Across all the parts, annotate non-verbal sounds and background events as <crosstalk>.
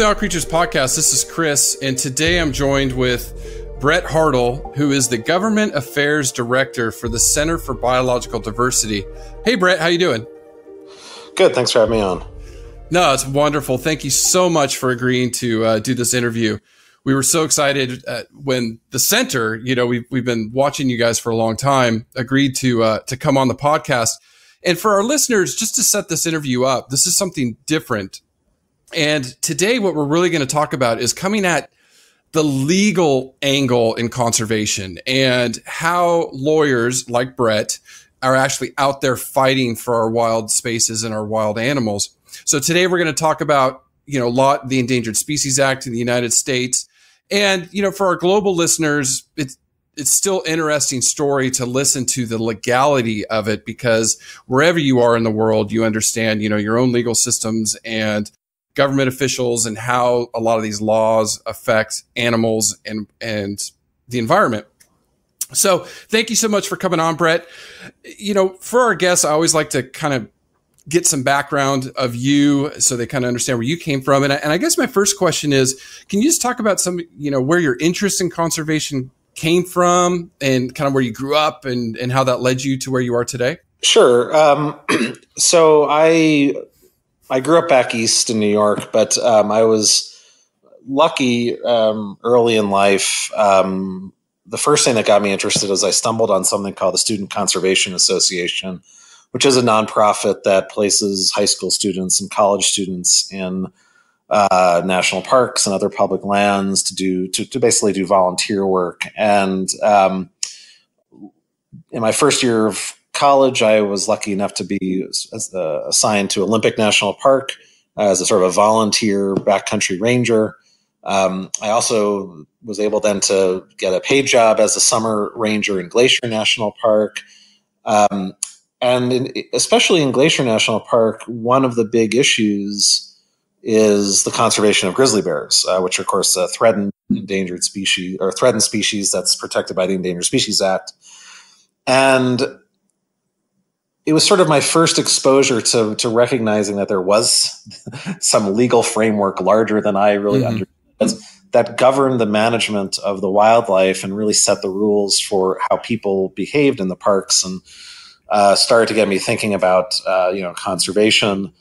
To All Creatures Podcast. This is Chris, and today I'm joined with Brett Hartl, who is the Government Affairs Director for the Center for Biological Diversity. Hey, Brett, how you doing? Good. Thanks for having me on. No, it's wonderful. Thank you so much for agreeing to uh, do this interview. We were so excited uh, when the center, you know, we've, we've been watching you guys for a long time, agreed to uh, to come on the podcast. And for our listeners, just to set this interview up, this is something different and today, what we're really going to talk about is coming at the legal angle in conservation and how lawyers like Brett are actually out there fighting for our wild spaces and our wild animals. So today we're going to talk about, you know, lot the Endangered Species Act in the United States. And, you know, for our global listeners, it's it's still interesting story to listen to the legality of it because wherever you are in the world, you understand, you know, your own legal systems and government officials and how a lot of these laws affect animals and and the environment. So thank you so much for coming on, Brett. You know, for our guests, I always like to kind of get some background of you so they kind of understand where you came from. And I, and I guess my first question is, can you just talk about some, you know, where your interest in conservation came from and kind of where you grew up and, and how that led you to where you are today? Sure. Um, <clears throat> so I I grew up back east in New York, but um, I was lucky um, early in life. Um, the first thing that got me interested is I stumbled on something called the Student Conservation Association, which is a nonprofit that places high school students and college students in uh, national parks and other public lands to do to, to basically do volunteer work. And um, in my first year of college, I was lucky enough to be uh, assigned to Olympic National Park as a sort of a volunteer backcountry ranger. Um, I also was able then to get a paid job as a summer ranger in Glacier National Park. Um, and in, especially in Glacier National Park, one of the big issues is the conservation of grizzly bears, uh, which are, of course, a threatened endangered species or threatened species that's protected by the Endangered Species Act. And it was sort of my first exposure to to recognizing that there was <laughs> some legal framework larger than I really mm-hmm. understood that governed the management of the wildlife and really set the rules for how people behaved in the parks and uh, started to get me thinking about uh, you know conservation.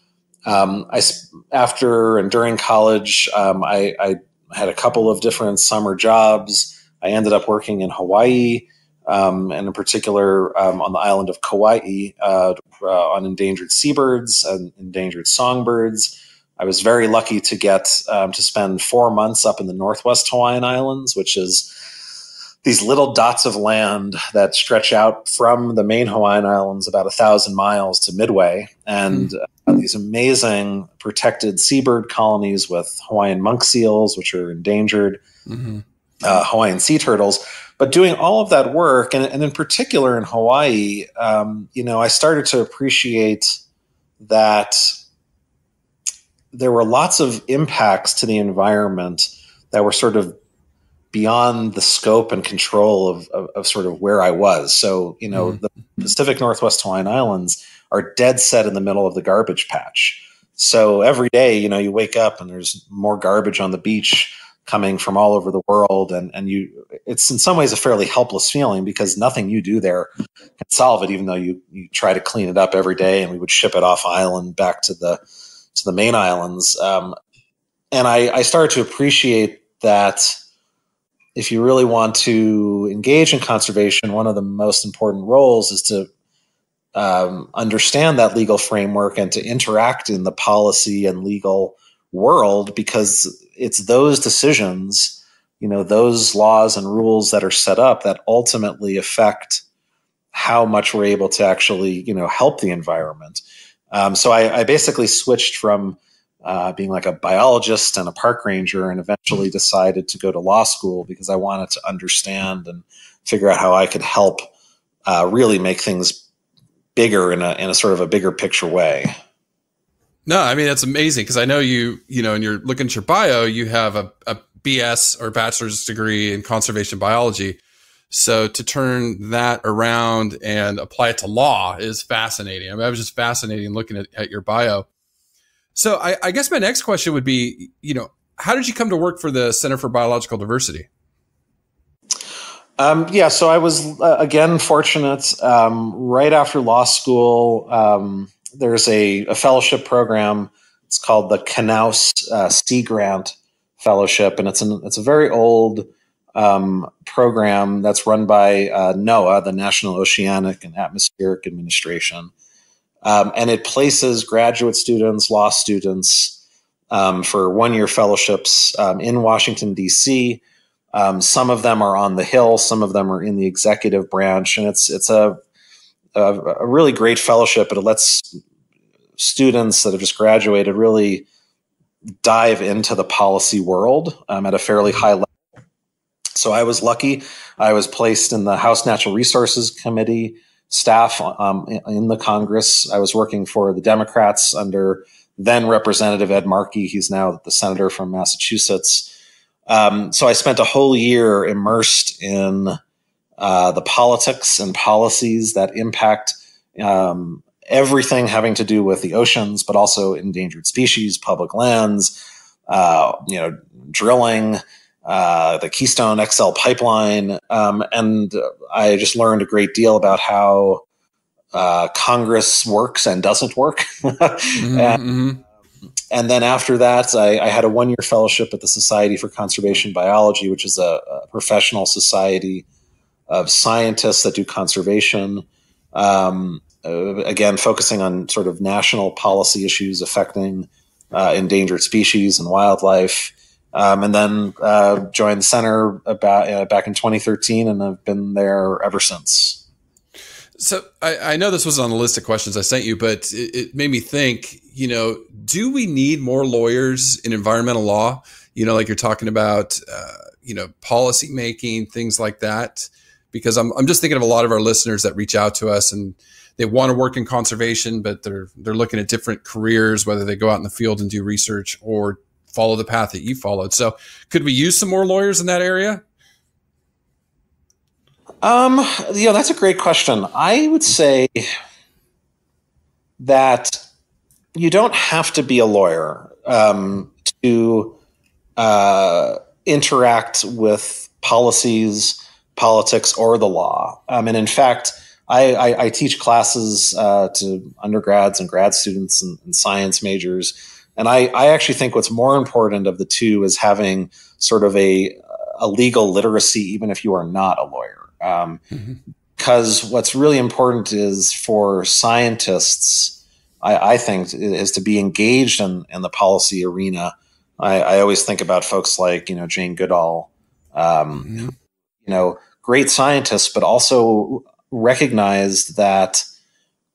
Um, I after and during college, um, I, I had a couple of different summer jobs. I ended up working in Hawaii um, and in particular um, on the island of Kauai uh, uh, on endangered seabirds and endangered songbirds. I was very lucky to get um, to spend four months up in the Northwest Hawaiian Islands, which is these little dots of land that stretch out from the main Hawaiian Islands about a thousand miles to Midway, and mm. uh, these amazing protected seabird colonies with Hawaiian monk seals, which are endangered, mm-hmm. uh, Hawaiian sea turtles but doing all of that work, and, and in particular in Hawaii, um, you know, I started to appreciate that there were lots of impacts to the environment that were sort of beyond the scope and control of, of, of sort of where I was. So, you know, mm-hmm. the Pacific Northwest Hawaiian Islands are dead set in the middle of the garbage patch. So every day, you know, you wake up and there's more garbage on the beach coming from all over the world and and you it's in some ways a fairly helpless feeling because nothing you do there can solve it even though you you try to clean it up every day and we would ship it off island back to the to the main islands. Um, and I, I started to appreciate that if you really want to engage in conservation one of the most important roles is to um, understand that legal framework and to interact in the policy and legal world because it's those decisions, you know, those laws and rules that are set up that ultimately affect how much we're able to actually, you know, help the environment. Um, so I, I, basically switched from uh, being like a biologist and a park ranger, and eventually decided to go to law school because I wanted to understand and figure out how I could help uh, really make things bigger in a in a sort of a bigger picture way. No, I mean that's amazing because I know you, you know, and you're looking at your bio, you have a, a BS or bachelor's degree in conservation biology. So to turn that around and apply it to law is fascinating. I mean, I was just fascinating looking at, at your bio. So I, I guess my next question would be, you know, how did you come to work for the Center for Biological Diversity? Um, yeah, so I was uh, again fortunate. Um, right after law school, um, there's a, a, fellowship program. It's called the Knauss uh, Sea Grant Fellowship, and it's an it's a very old um, program that's run by uh, NOAA, the National Oceanic and Atmospheric Administration, um, and it places graduate students, law students, um, for one year fellowships in Washington D.C um, some of them are on the Hill, some of them are in the executive branch, and it's it's a a, a really great fellowship. But it lets students that have just graduated really dive into the policy world um, at a fairly high level. So I was lucky. I was placed in the House Natural Resources Committee staff um, in the Congress. I was working for the Democrats under then Representative Ed Markey. He's now the senator from Massachusetts. Um, so I spent a whole year immersed in uh, the politics and policies that impact um, everything having to do with the oceans, but also endangered species, public lands, uh, you know, drilling, uh, the Keystone XL pipeline, um, and I just learned a great deal about how uh, Congress works and doesn't work. <laughs> mm-hmm, and, mm-hmm and then after that, I, I had a one year fellowship at the Society for Conservation Biology, which is a, a professional society of scientists that do conservation. Um, uh, again, focusing on sort of national policy issues affecting uh, endangered species and wildlife. Um, and then uh, joined the center about uh, back in 2013, and I've been there ever since. So I, I, know this was on the list of questions I sent you, but it, it, made me think. You know, do we need more lawyers in environmental law? You know, like you're talking about, uh, you know, policy making things like that. Because I'm I'm just thinking of a lot of our listeners that reach out to us and they want to work in conservation, but they're they're looking at different careers, whether they go out in the field and do research or follow the path that you followed. So, could we use some more lawyers in that area? Um, you know, that's a great question. I would say that you don't have to be a lawyer um, to uh, interact with policies, politics, or the law. Um, and in fact, I, I, I teach classes uh, to undergrads and grad students and, and science majors. And I, I actually think what's more important of the two is having sort of a, a legal literacy, even if you are not a lawyer. Um, because mm-hmm. what's really important is for scientists, I, I, think, is to be engaged in, in the policy arena. I, I, always think about folks like you know Jane Goodall, um, mm-hmm. you know, great scientists, but also recognize that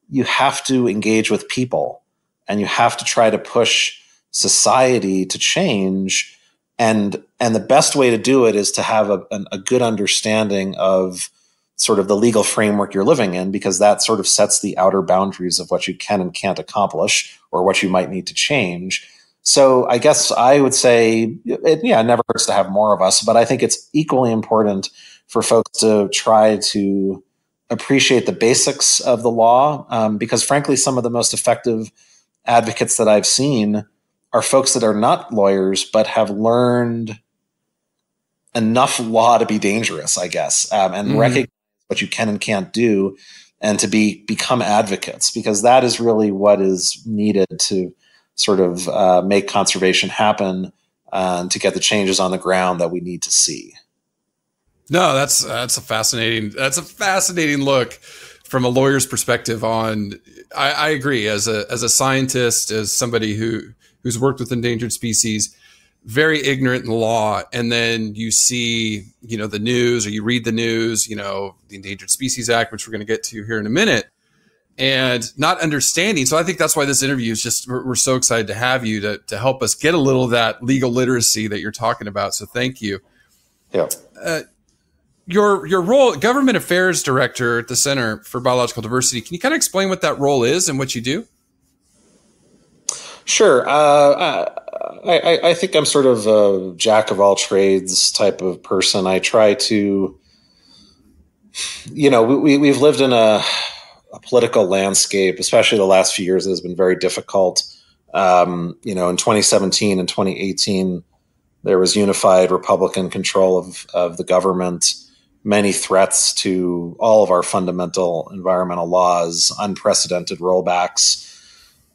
you have to engage with people and you have to try to push society to change. And and the best way to do it is to have a, a good understanding of sort of the legal framework you're living in because that sort of sets the outer boundaries of what you can and can't accomplish or what you might need to change. So i guess i would say it, yeah it never hurts to have more of us but i think it's equally important for folks to try to appreciate the basics of the law um, because frankly some of the most effective advocates that i've seen are folks that are not lawyers but have learned enough law to be dangerous, I guess, um, and mm recognize what you can and can't do, and to be become advocates because that is really what is needed to sort of uh, make conservation happen uh, and to get the changes on the ground that we need to see. No, that's that's a fascinating that's a fascinating look from a lawyer's perspective on. I, I agree as a as a scientist, as somebody who who's worked with endangered species, very ignorant in law. And then you see, you know, the news or you read the news, you know, the Endangered Species Act, which we're going to get to here in a minute, and not understanding. So I think that's why this interview is just, we're, we're so excited to have you to, to help us get a little of that legal literacy that you're talking about. So thank you. Yeah. Uh, your your role, government affairs director at the Center for Biological Diversity. Can you kind of explain what that role is and what you do? Sure. Uh, I, I, think I'm sort of a jack of all trades type of person. I try to, you know, we, we've lived in a, a political landscape, especially the last few years, that has been very difficult. Um, you know, in 2017 and 2018, there was unified Republican control of, of the government, many threats to all of our fundamental environmental laws, unprecedented rollbacks.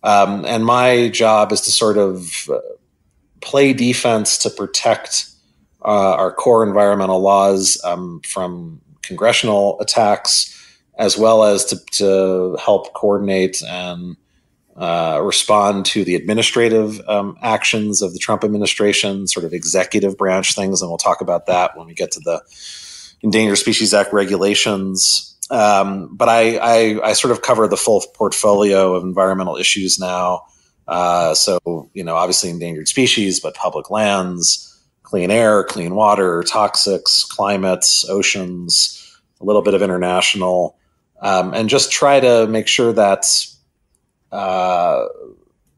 Um, and my job is to sort of uh, play defense to protect uh, our core environmental laws um, from congressional attacks, as well as to, to help coordinate and uh, respond to the administrative um, actions of the Trump administration, sort of executive branch things. And we'll talk about that when we get to the Endangered Species Act regulations. Um, but I, I, I, sort of cover the full portfolio of environmental issues now. Uh, so, you know, obviously endangered species, but public lands, clean air, clean water, toxics, climates, oceans, a little bit of international, um, and just try to make sure that uh,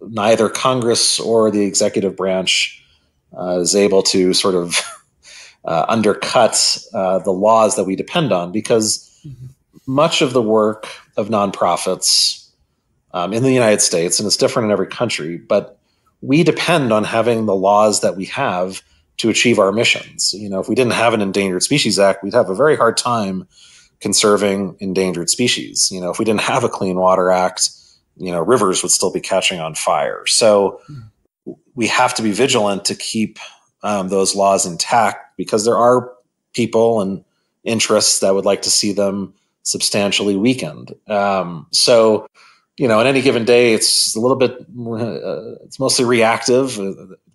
neither Congress or the executive branch uh, is able to sort of uh, undercut uh, the laws that we depend on because mm-hmm. much of the work of nonprofits um, in the United States, and it's different in every country, but we depend on having the laws that we have to achieve our missions. You know, if we didn't have an Endangered Species Act, we'd have a very hard time conserving endangered species. You know, if we didn't have a Clean Water Act, you know, rivers would still be catching on fire. So we have to be vigilant to keep um, those laws intact because there are people and interests that would like to see them substantially weakened. Um, so, you know, on any given day, it's a little bit, uh, it's mostly reactive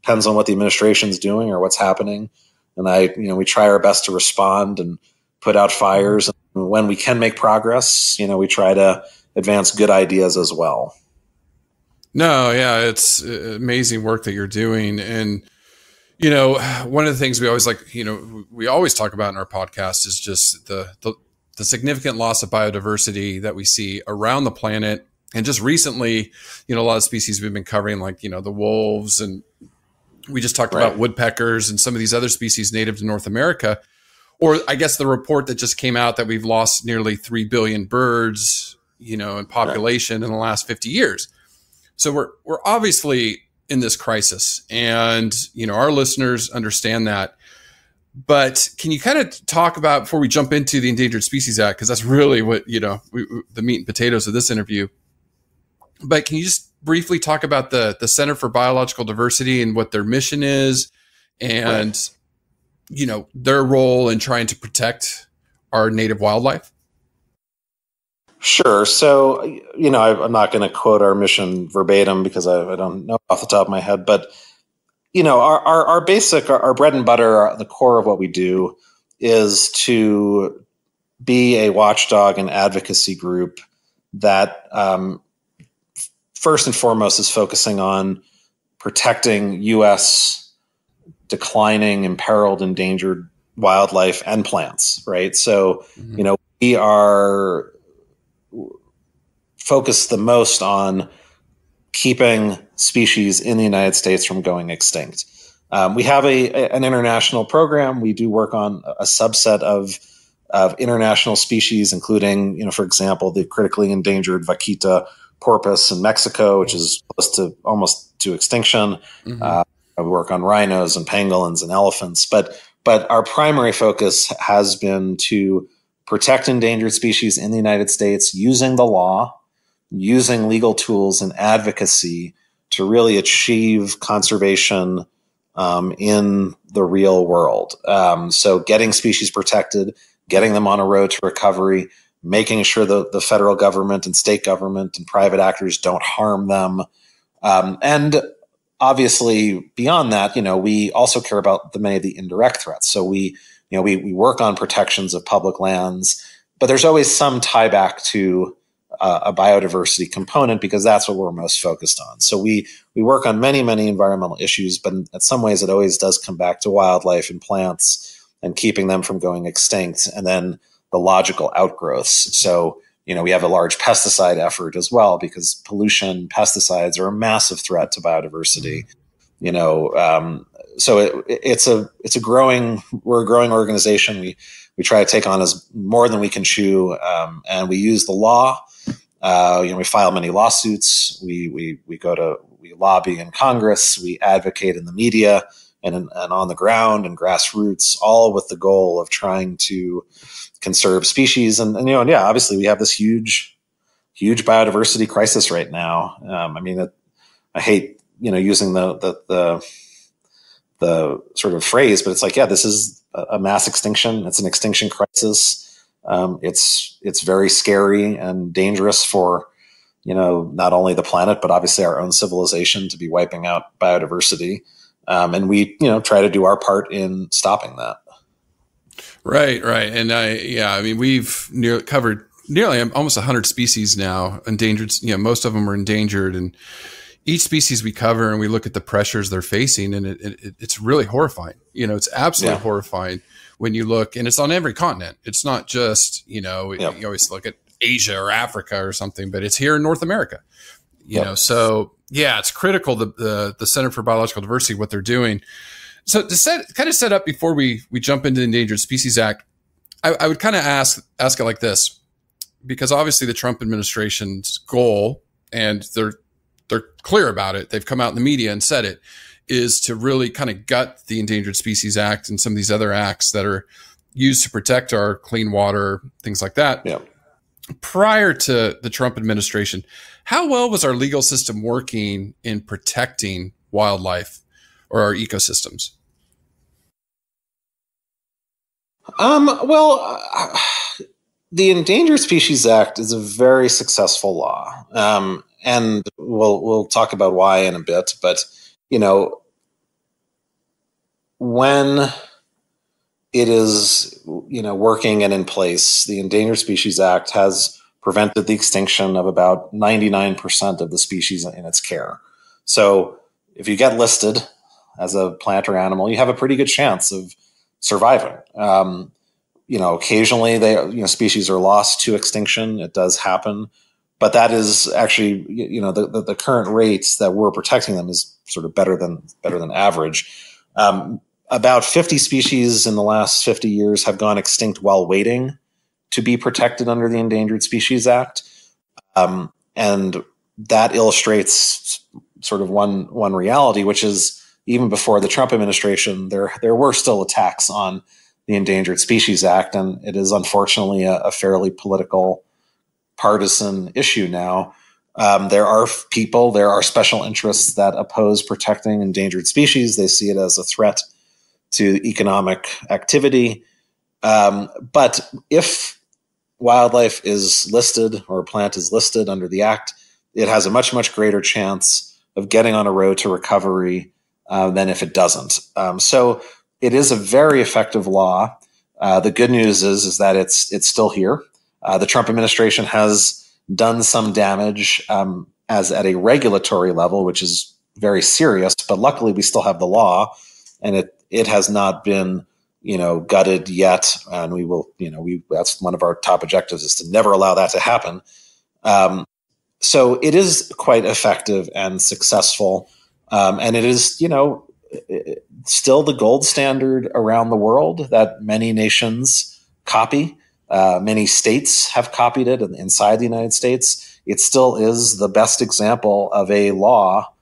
depends on what the administration is doing or what's happening. And I, you know, we try our best to respond and put out fires. And when we can make progress, you know, we try to advance good ideas as well. No, yeah, it's amazing work that you're doing. And, you know, one of the things we always like, you know, we always talk about in our podcast is just the, the, the significant loss of biodiversity that we see around the planet. And just recently, you know, a lot of species we've been covering, like, you know, the wolves and we just talked right. about woodpeckers and some of these other species native to North America. Or I guess the report that just came out that we've lost nearly 3 billion birds, you know, in population right. in the last 50 years. So we're we're obviously in this crisis and, you know, our listeners understand that. But can you kind of talk about before we jump into the Endangered Species Act because that's really what, you know, we, the meat and potatoes of this interview. But can you just briefly talk about the the Center for Biological Diversity and what their mission is, and right. you know their role in trying to protect our native wildlife? Sure. So, you know, I, am not going to quote our mission verbatim because I, I, don't know off the top of my head, but you know, our our, our basic, our, our bread and butter, our, the core of what we do is to be a watchdog and advocacy group that um, first and foremost is focusing on protecting U.S. declining, imperiled, endangered wildlife and plants, right? So, mm-hmm. you know, we are focused the most on keeping species in the United States from going extinct. Um, we have a, a, an international program. We do work on a subset of of international species, including, you know, for example, the critically endangered vaquita porpoise in Mexico, which is close to almost to extinction. Mm-hmm. Uh, we work on rhinos and pangolins and elephants, but but our primary focus has been to protect endangered species in the United States using the law, using legal tools and advocacy to really achieve conservation um, in the real world. Um, so, getting species protected, getting them on a road to recovery, making sure that the federal government and state government and private actors don't harm them. Um, and obviously, beyond that, you know, we also care about the many of the indirect threats. So we, you know, we, we work on protections of public lands, but there's always some tie back to uh, a biodiversity component because that's what we're most focused on. So we we work on many many environmental issues, but in, in some ways it always does come back to wildlife and plants and keeping them from going extinct, and then the logical outgrowths. So, you know, we have a large pesticide effort as well because pollution, pesticides are a massive threat to biodiversity. Mm-hmm. You know, um, so it, it's a it's a growing we're a growing organization. We we try to take on as more than we can chew, um, and we use the law. Uh, you know, we file many lawsuits. We we we go to we lobby in Congress. We advocate in the media and, and on the ground and grassroots, all with the goal of trying to conserve species. And, and you know, and yeah, obviously we have this huge, huge biodiversity crisis right now. Um, I mean, it, I hate you know using the, the the the sort of phrase, but it's like, yeah, this is a mass extinction. It's an extinction crisis. Um, it's it's very scary and dangerous for you know not only the planet but obviously our own civilization to be wiping out biodiversity. Um, and we you know try to do our part in stopping that. Right, right, and I yeah, I mean we've near, covered nearly almost hundred species now, endangered. You know, most of them are endangered, and each species we cover and we look at the pressures they're facing, and it, it it's really horrifying. You know, it's absolutely yeah. horrifying when you look, and it's on every continent. It's not just you know yep. you always look at Asia or Africa or something, but it's here in North America. You yep. know, so yeah, it's critical the, the the Center for Biological Diversity what they're doing. So to set kind of set up before we we jump into the Endangered Species Act, I, I would kind of ask ask it like this, because obviously the Trump administration's goal, and they're they're clear about it. They've come out in the media and said it is to really kind of gut the Endangered Species Act and some of these other acts that are used to protect our clean water, things like that. Yeah. Prior to the Trump administration, how well was our legal system working in protecting wildlife or our ecosystems? Um, well, uh, <sighs> the Endangered Species Act is a very successful law, um, and we'll we'll talk about why in a bit. But you know, when it is you know working and in place, the Endangered Species Act has prevented the extinction of about 99% of the species in its care. So if you get listed as a plant or animal, you have a pretty good chance of surviving. Um, you know, occasionally they you know species are lost to extinction. It does happen, but that is actually you know the, the, the current rates that we're protecting them is sort of better than better than average. Um, about 50 species in the last 50 years have gone extinct while waiting to be protected under the Endangered Species Act, um, and that illustrates sort of one one reality, which is even before the Trump administration, there there were still attacks on the Endangered Species Act, and it is unfortunately a, a fairly political, partisan issue now. Um, there are people, there are special interests that oppose protecting endangered species. They see it as a threat to economic activity. Um, but if wildlife is listed or a plant is listed under the act, it has a much, much greater chance of getting on a road to recovery uh, than if it doesn't. Um, so it is a very effective law. Uh, the good news is is that it's it's still here. Uh, the Trump administration has done some damage um, as at a regulatory level, which is very serious. But luckily, we still have the law, and it it has not been you know gutted yet. And we will you know we that's one of our top objectives is to never allow that to happen. Um, so it is quite effective and successful, um, and it is you know still the gold standard around the world that many nations copy. Uh, many states have copied it inside the United States. It still is the best example of a law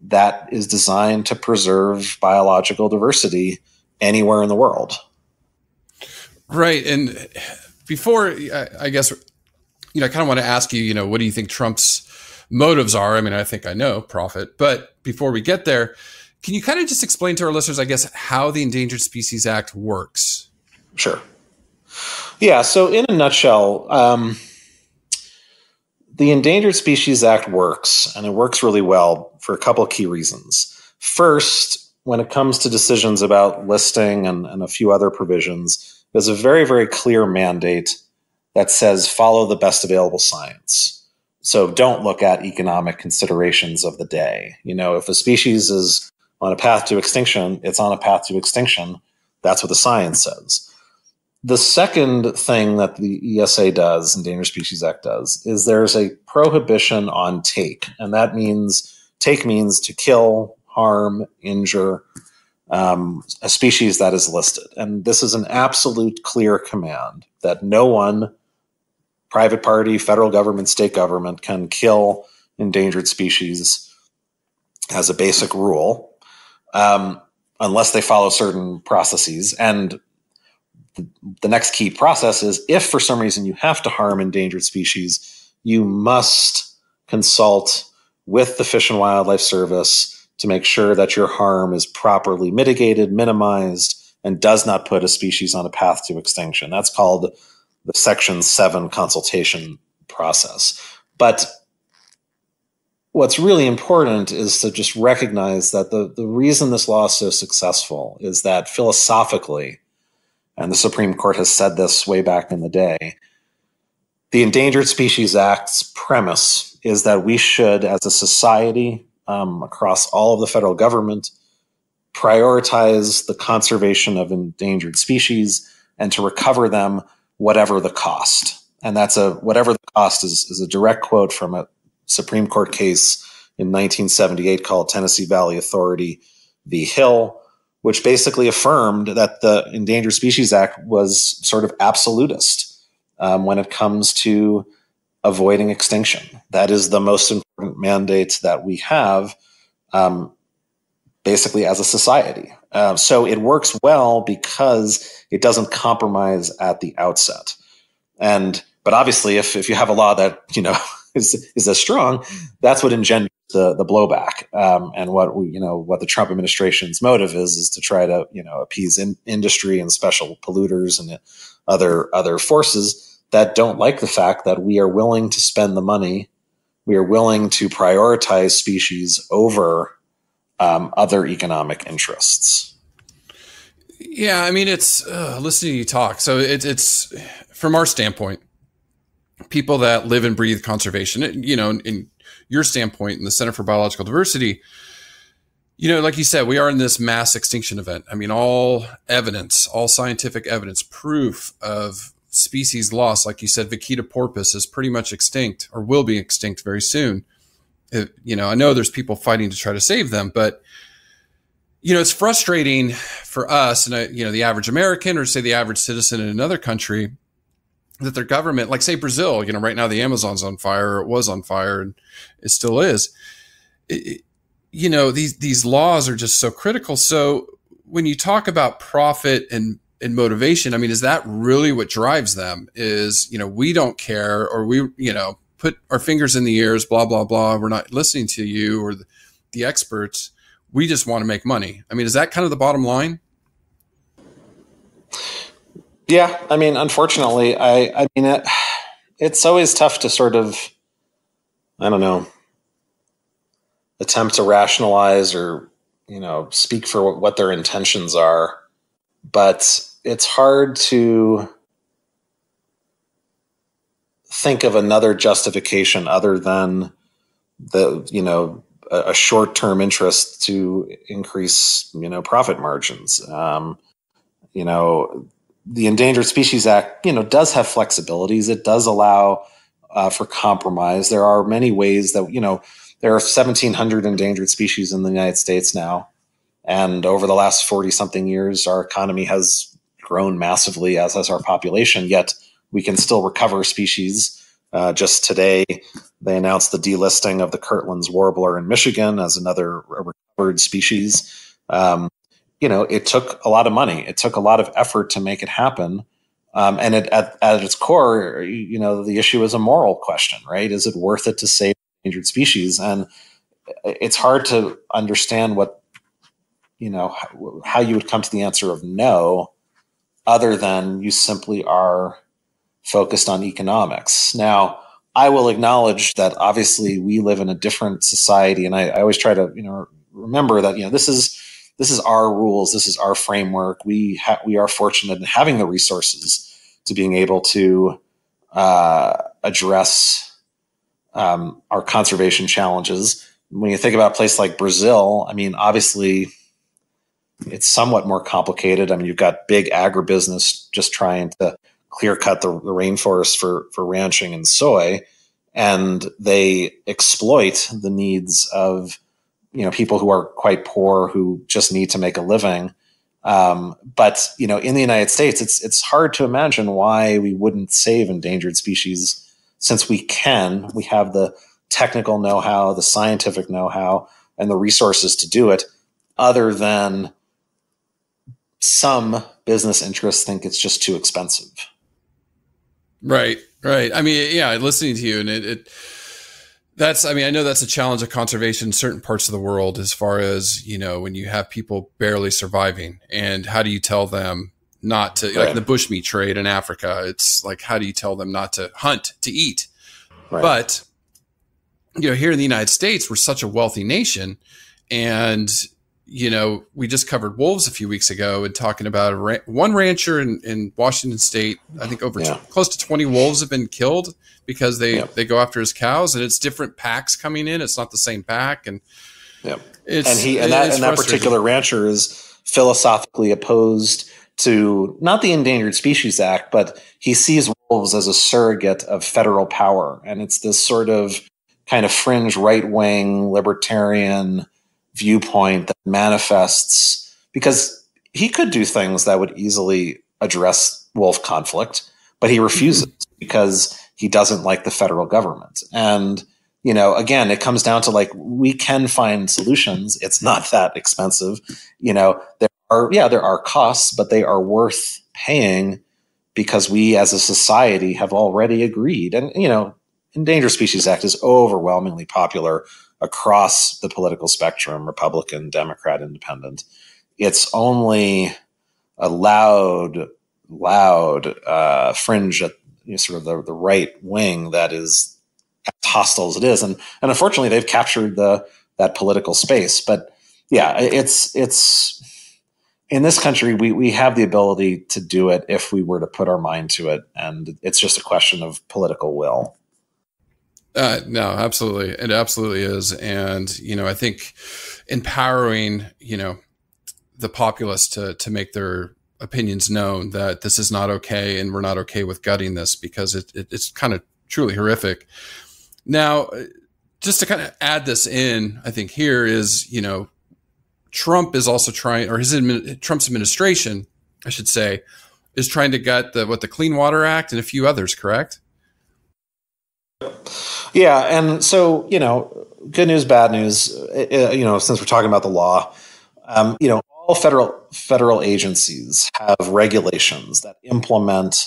that is designed to preserve biological diversity anywhere in the world. Right. And before, I guess, you know, I kind of want to ask you, you know, what do you think Trump's motives are? I mean, I think I know profit, but before we get there, can you kind of just explain to our listeners, I guess, how the Endangered Species Act works? Sure. Yeah. So, in a nutshell, um, the Endangered Species Act works, and it works really well for a couple key reasons. First, when it comes to decisions about listing and, and a few other provisions, there's a very, very clear mandate that says follow the best available science. So don't look at economic considerations of the day. You know, if a species is on a path to extinction, it's on a path to extinction. That's what the science says. The second thing that the ESA does, Endangered Species Act does, is there's a prohibition on take. And that means take means to kill, harm, injure um, a species that is listed. And this is an absolute clear command that no one, private party, federal government, state government, can kill endangered species as a basic rule. Um, unless they follow certain processes. And the, next key process is if for some reason you have to harm endangered species, you must consult with the Fish and Wildlife Service to make sure that your harm is properly mitigated, minimized, and does not put a species on a path to extinction. That's called the Section 7 consultation process. But what's really important is to just recognize that the, the reason this law is so successful is that philosophically, and the Supreme Court has said this way back in the day, the Endangered Species Act's premise is that we should, as a society, um, across all of the federal government, prioritize the conservation of endangered species and to recover them whatever the cost. And that's a whatever the cost is, is a direct quote from a Supreme Court case in 1978 called Tennessee Valley Authority v. Hill, which basically affirmed that the Endangered Species Act was sort of absolutist um, when it comes to avoiding extinction. That is the most important mandate that we have, um, basically, as a society. Uh, so it works well because it doesn't compromise at the outset. And but obviously, if if you have a law that you know <laughs> is is as strong, that's what engenders the the blowback. Um, and what we you know what the Trump administration's motive is is to try to you know appease in, industry and special polluters and other other forces that don't like the fact that we are willing to spend the money, we are willing to prioritize species over um, other economic interests. Yeah, I mean, it's uh, listening to you talk. So it, it's from our standpoint, people that live and breathe conservation, you know, in your standpoint in the Center for Biological Diversity, you know, like you said, we are in this mass extinction event. I mean, all evidence, all scientific evidence, proof of species loss, like you said, Vaquita porpoise is pretty much extinct or will be extinct very soon. It, you know, I know there's people fighting to try to save them, but you know, it's frustrating for us and uh, you know the average American or say the average citizen in another country that their government, like say Brazil, you know, right now the Amazon's on fire, it was on fire, and it still is. It, you know, these these laws are just so critical. So when you talk about profit and and motivation, I mean, is that really what drives them? Is you know, we don't care, or we you know put our fingers in the ears, blah blah blah. We're not listening to you or the, the experts. We just want to make money. I mean, is that kind of the bottom line? Yeah, I mean, unfortunately, I I mean it. It's always tough to sort of, I don't know, attempt to rationalize or you know speak for what, their intentions are, but it's hard to think of another justification other than the you know a, a short term interest to increase you know profit margins. Um, you know the Endangered Species Act, you know, does have flexibilities. It does allow uh, for compromise. There are many ways that you know there are 1,700 endangered species in the United States now, and over the last 40 something years, our economy has grown massively, as has our population. Yet we can still recover species. Uh, just today, they announced the delisting of the Kirtland's warbler in Michigan as another recovered species. Um, you know, it took a lot of money. It took a lot of effort to make it happen. Um, and it, at, at its core, you know, the issue is a moral question, right? Is it worth it to save endangered species? And it's hard to understand what, you know, how, you would come to the answer of no, other than you simply are focused on economics. Now, I will acknowledge that obviously we live in a different society, and I, I always try to, you know, remember that you know this is this is our rules, this is our framework. We ha- we are fortunate in having the resources to being able to uh, address um, our conservation challenges. When you think about a place like Brazil, I mean, obviously it's somewhat more complicated. I mean, you've got big agribusiness just trying to clear cut the, the rainforest for for ranching and soy, and they exploit the needs of you know people who are quite poor who just need to make a living. Um, but you know, in the United States, it's it's hard to imagine why we wouldn't save endangered species since we can. We have the technical know-how, the scientific know-how, and the resources to do it. Other than some business interests think it's just too expensive. Right, right. I mean, yeah, listening to you and it, it that's, I mean, I know that's a challenge of conservation in certain parts of the world as far as, you know, when you have people barely surviving and how do you tell them not to, right. like the bushmeat trade in Africa, it's like, how do you tell them not to hunt, to eat? Right. But, you know, here in the United States, we're such a wealthy nation and you know, we just covered wolves a few weeks ago and talking about ra- one rancher in, in Washington State. I think over yeah. t- close to 20 wolves have been killed because they, yep. they go after his cows and it's different packs coming in. It's not the same pack. And yep. and he, and that, and that particular rancher is philosophically opposed to not the Endangered Species Act, but he sees wolves as a surrogate of federal power. And it's this sort of kind of fringe right wing libertarian viewpoint that manifests because he could do things that would easily address wolf conflict, but he refuses mm-hmm. because he doesn't like the federal government. And, you know, again, it comes down to like, we can find solutions. It's not that expensive. You know, there are, yeah, there are costs, but they are worth paying because we as a society have already agreed. And, you know, Endangered Species Act is overwhelmingly popular across the political spectrum Republican, Democrat, Independent. It's only a loud, loud uh, fringe at you know, sort of the, the right wing that is as hostile as it is. And, and unfortunately, they've captured the that political space. But yeah, it's it's in this country we we have the ability to do it if we were to put our mind to it, and it's just a question of political will. Uh, no, absolutely. It absolutely is. And, you know, I think empowering, you know, the populace to, to make their opinions known that this is not okay and we're not okay with gutting this because it, it it's kind of truly horrific. Now, just to kind of add this in, I think here is, you know, Trump is also trying, or his Trump's administration, I should say, is trying to gut the what the Clean Water Act and a few others, correct? Yeah, and so you know, good news, bad news. Uh, you know, since we're talking about the law, um, you know, all federal federal agencies have regulations that implement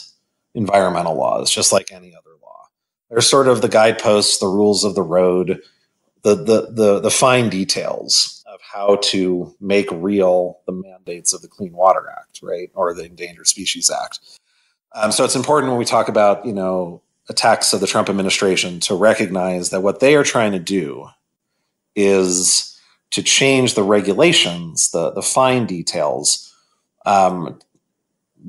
environmental laws, just like any other law. They're sort of the guideposts, the rules of the road, the the the, the fine details of how to make real the mandates of the Clean Water Act, right, or the Endangered Species Act. Um, so it's important when we talk about you know attacks of the Trump administration to recognize that what they are trying to do is to change the regulations, the, the fine details, um,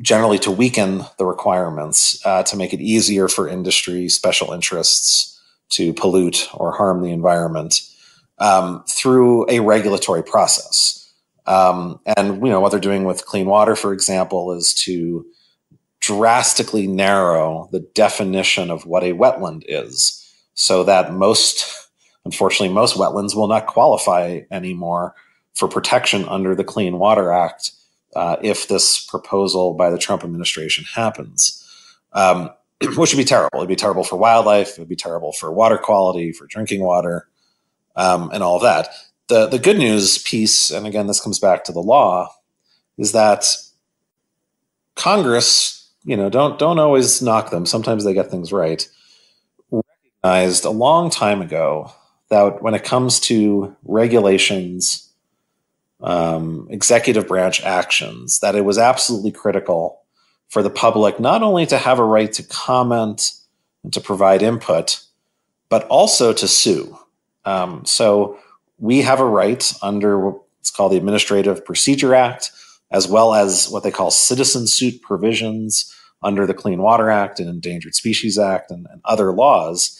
generally to weaken the requirements, uh, to make it easier for industry, special interests to pollute or harm the environment um, through a regulatory process. Um, and you know what they're doing with clean water, for example, is to drastically narrow the definition of what a wetland is so that most, unfortunately, most wetlands will not qualify anymore for protection under the Clean Water Act uh, if this proposal by the Trump administration happens. Um, <clears throat> which would be terrible. It'd be terrible for wildlife. It would be terrible for water quality, for drinking water, um, and all of that. The the good news piece, and again, this comes back to the law, is that Congress you know, don't don't always knock them. Sometimes they get things right. Recognized a long time ago that when it comes to regulations, um, executive branch actions, that it was absolutely critical for the public not only to have a right to comment and to provide input, but also to sue. Um, so we have a right under what's called the Administrative Procedure Act, as well as what they call citizen suit provisions under the Clean Water Act and Endangered Species Act and, and other laws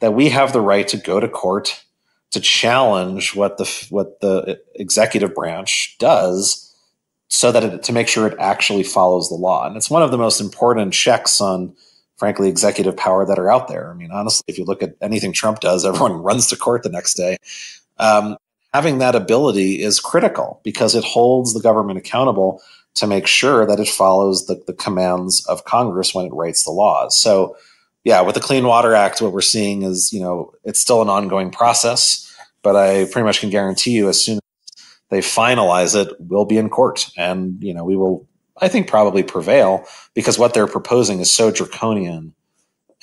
that we have the right to go to court to challenge what the what the executive branch does so that it, to make sure it actually follows the law. And it's one of the most important checks on frankly executive power that are out there. I mean honestly if you look at anything trump does <laughs> everyone runs to court the next day. Um, having that ability is critical because it holds the government accountable to make sure that it follows the, the commands of Congress when it writes the laws. So, yeah, with the Clean Water Act, what we're seeing is, you know, it's still an ongoing process, but I pretty much can guarantee you as soon as they finalize it, we'll be in court, and you know we will, I think, probably prevail because what they're proposing is so draconian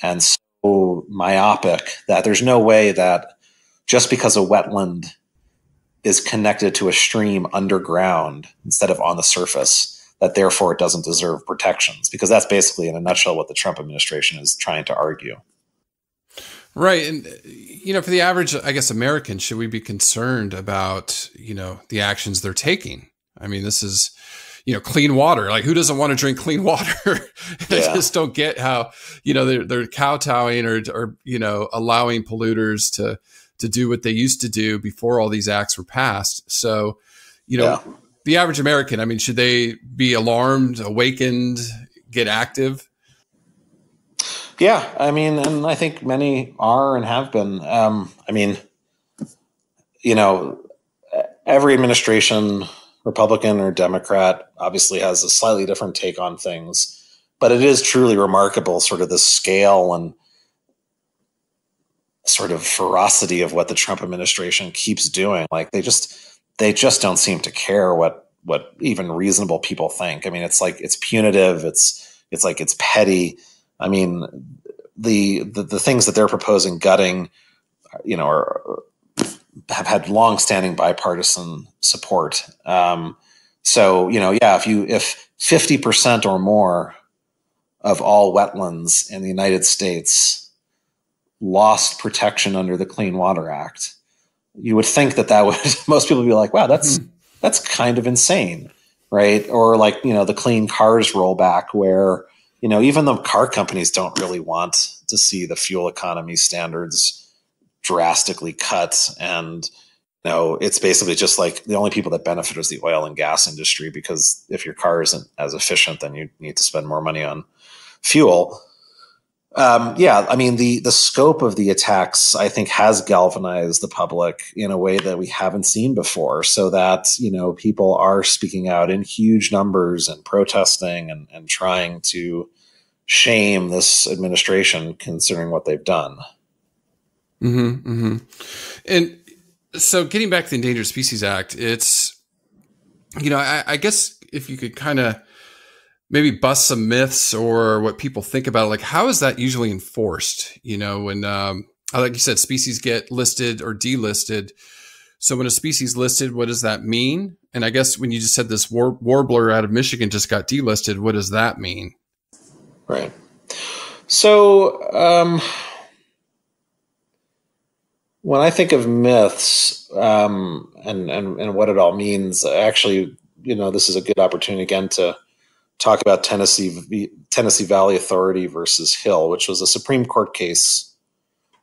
and so myopic that there's no way that just because a wetland is connected to a stream underground instead of on the surface that therefore it doesn't deserve protections because that's basically in a nutshell what the Trump administration is trying to argue. Right. And, you know, for the average, I guess, American, should we be concerned about, you know, the actions they're taking? I mean, this is, you know, clean water. Like, who doesn't want to drink clean water? <laughs> I just don't get how, you know, they're, they're kowtowing or, or, you know, allowing polluters to, to do what they used to do before all these acts were passed. So, you know, yeah. the average American, I mean, should they be alarmed, awakened, get active? Yeah, I mean, and I think many are and have been. Um, I mean, you know, every administration, Republican or Democrat, obviously has a slightly different take on things, but it is truly remarkable, sort of the scale and sort of ferocity of what the Trump administration keeps doing. Like they just they just don't seem to care what what even reasonable people think. I mean, it's like it's punitive. It's it's like it's petty I mean, the, the, the things that they're proposing gutting, you know, are, have had long-standing bipartisan support. Um, so you know, yeah, if you if fifty percent or more of all wetlands in the United States lost protection under the Clean Water Act, you would think that that would <laughs> most people would be like, wow, that's mm-hmm. that's kind of insane, right? Or like you know the Clean Cars rollback where you know, even the car companies don't really want to see the fuel economy standards drastically cut. And, you know, it's basically just like the only people that benefit is the oil and gas industry because if your car isn't as efficient, then you need to spend more money on fuel. Um, yeah, I mean the the scope of the attacks I think has galvanized the public in a way that we haven't seen before. So that you know people are speaking out in huge numbers and protesting and, and trying to shame this administration considering what they've done. Hmm. Hmm. And so, getting back to the Endangered Species Act, it's you know I, I guess if you could kind of maybe bust some myths or what people think about it. Like, how is that usually enforced? You know, when, um, like you said, species get listed or delisted. So when a species listed, what does that mean? And I guess when you just said this war- warbler out of Michigan just got delisted, what does that mean? Right. So, um, when I think of myths um, and, and and what it all means, actually, you know, this is a good opportunity again to talk about Tennessee Tennessee Valley Authority versus Hill, which was a Supreme Court case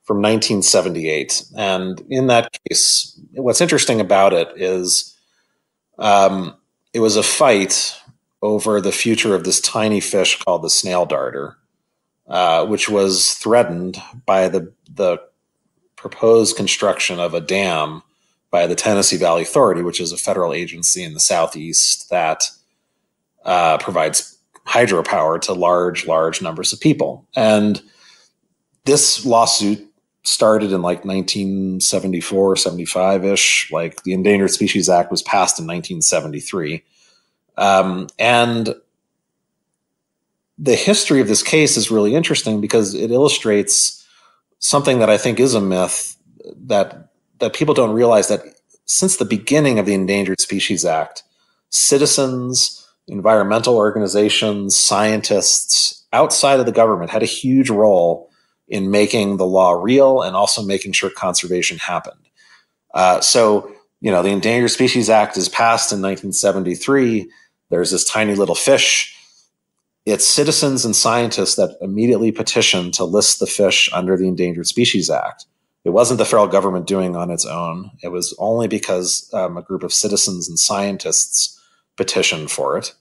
from 1978. And in that case, what's interesting about it is um, it was a fight over the future of this tiny fish called the snail darter, uh, which was threatened by the the proposed construction of a dam by the Tennessee Valley Authority, which is a federal agency in the southeast that uh, provides hydropower to large, large numbers of people. And this lawsuit started in like 1974, 75 ish. Like the Endangered Species Act was passed in 1973. Um, and the history of this case is really interesting because it illustrates something that I think is a myth that that people don't realize that since the beginning of the Endangered Species Act, citizens, environmental organizations, scientists outside of the government had a huge role in making the law real and also making sure conservation happened. Uh, so, you know, the Endangered Species Act is passed in 1973. There's this tiny little fish. It's citizens and scientists that immediately petitioned to list the fish under the Endangered Species Act. It wasn't the federal government doing on its own. It was only because um, a group of citizens and scientists petition for it.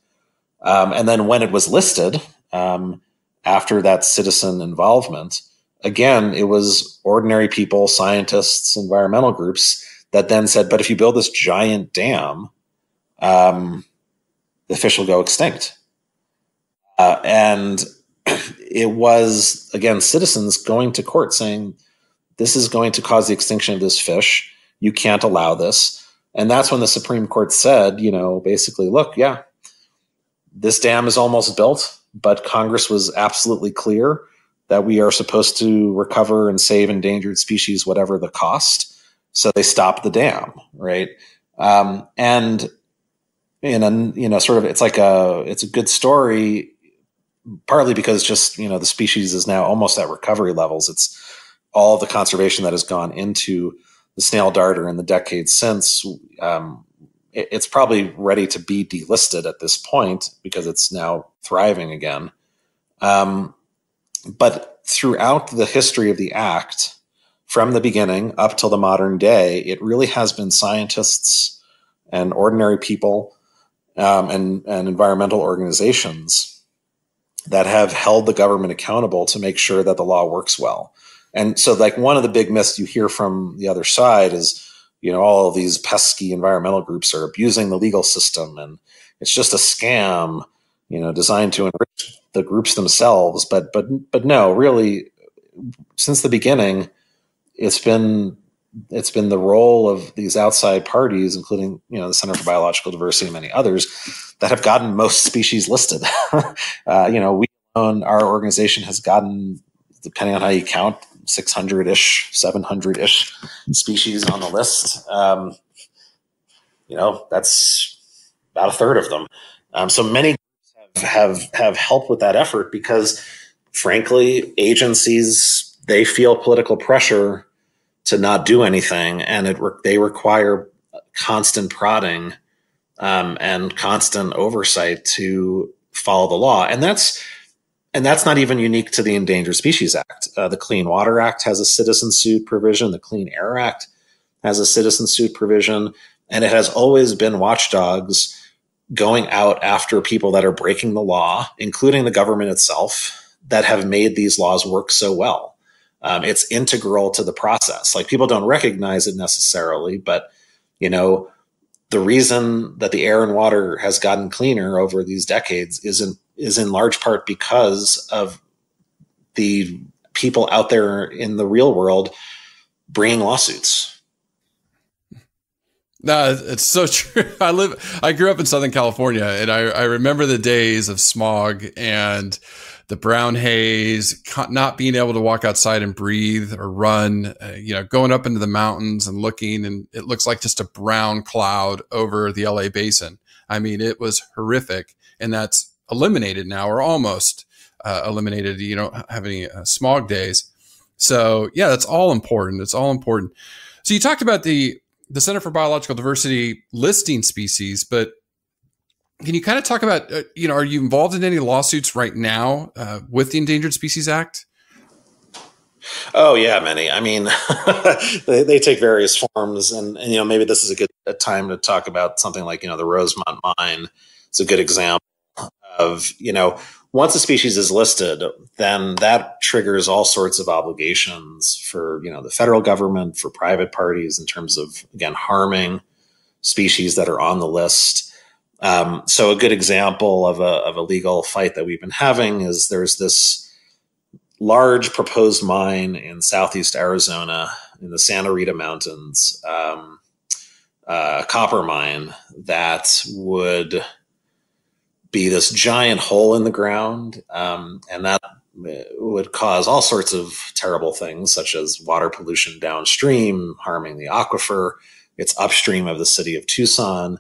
Um, and then when it was listed, um, after that citizen involvement, again, it was ordinary people, scientists, environmental groups that then said, but if you build this giant dam, um, the fish will go extinct. Uh, and <clears throat> it was, again, citizens going to court saying, this is going to cause the extinction of this fish. You can't allow this. And that's when the Supreme Court said, you know, basically, look, yeah, this dam is almost built, but Congress was absolutely clear that we are supposed to recover and save endangered species, whatever the cost. So they stopped the dam, right? Um, and in a you know sort of it's like a it's a good story partly because just you know the species is now almost at recovery levels it's all the conservation that has gone into the snail darter in the decades since um, it, it's probably ready to be delisted at this point because it's now thriving again um, but throughout the history of the act from the beginning up till the modern day it really has been scientists and ordinary people um, and, and environmental organizations that have held the government accountable to make sure that the law works well. And so, like, one of the big myths you hear from the other side is, you know, all these pesky environmental groups are abusing the legal system and it's just a scam, you know, designed to enrich the groups themselves. But, but, but no, really, since the beginning, it's been it's been the role of these outside parties, including you know the Center for Biological Diversity and many others, that have gotten most species listed. <laughs> uh, you know, we own our organization has gotten, depending on how you count, six hundred ish, seven hundred ish species on the list. Um, you know, that's about a third of them. Um, so many have, have have helped with that effort because, frankly, agencies they feel political pressure to not do anything, and it re- they require constant prodding um, and constant oversight to follow the law, and that's and that's not even unique to the Endangered Species Act. Uh, the Clean Water Act has a citizen suit provision. The Clean Air Act has a citizen suit provision, and it has always been watchdogs going out after people that are breaking the law, including the government itself, that have made these laws work so well. Um, it's integral to the process. Like people don't recognize it necessarily, but you know, the reason that the air and water has gotten cleaner over these decades is in is in large part because of the people out there in the real world bringing lawsuits. No, it's so <laughs> true. I live, I grew up in Southern California, and I, I remember the days of smog and the brown haze, not being able to walk outside and breathe or run, uh, you know, going up into the mountains and looking, and it looks like just a brown cloud over the LA basin. I mean, it was horrific, and that's eliminated now, or almost uh, eliminated. You don't have any uh, smog days. So yeah, that's all important. It's all important. So you talked about the the Center for Biological Diversity listing species, but can you kind of talk about, uh, you know, are you involved in any lawsuits right now uh, with the Endangered Species Act? Oh yeah, many. I mean, <laughs> they, they, take various forms, and, and, you know maybe this is a good a time to talk about something like you know the Rosemont mine. It's a good example of you know once a species is listed, then that triggers all sorts of obligations for you know the federal government, for private parties in terms of again harming species that are on the list. Um, so a good example of a, of a legal fight that we've been having is there's this large proposed mine in southeast Arizona in the Santa Rita Mountains, um, uh, copper mine that would be this giant hole in the ground, um, and that would cause all sorts of terrible things, such as water pollution downstream, harming the aquifer. It's upstream of the city of Tucson.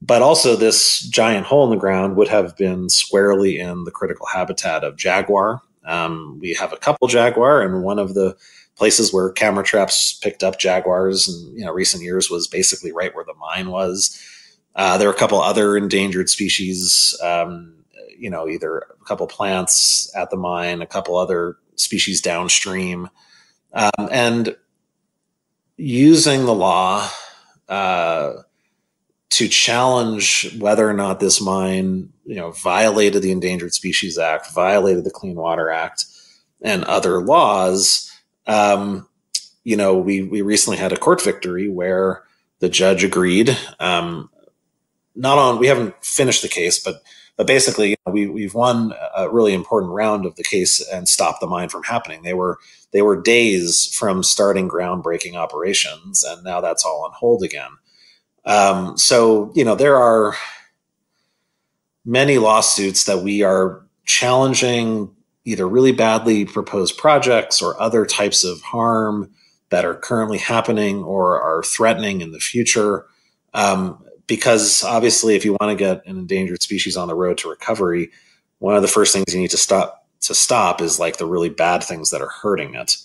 But also, this giant hole in the ground would have been squarely in the critical habitat of jaguar. Um, we have a couple jaguar, and one of the places where camera traps picked up jaguars in you know recent years was basically right where the mine was. Uh, there are a couple other endangered species, um, you know, either a couple plants at the mine, a couple other species downstream, um, and using the law. Uh, to challenge whether or not this mine, you know, violated the Endangered Species Act, violated the Clean Water Act, and other laws. Um, you know, we we recently had a court victory where the judge agreed. Um, not on, we haven't finished the case, but but basically, you know, we we've won a really important round of the case and stopped the mine from happening. They were they were days from starting groundbreaking operations, and now that's all on hold again. Um, so, you know, there are many lawsuits that we are challenging either really badly proposed projects or other types of harm that are currently happening or are threatening in the future. Um, because obviously, if you want to get an endangered species on the road to recovery, one of the first things you need to stop to stop is like the really bad things that are hurting it.